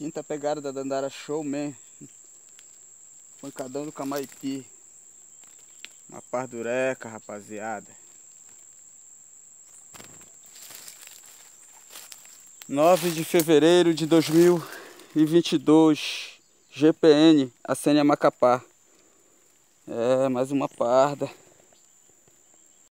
Quinta pegada da Dandara showman Pancadão do Camaipi. Uma pardureca, rapaziada. 9 de fevereiro de 2022. GPN, a Sênia Macapá. É, mais uma parda.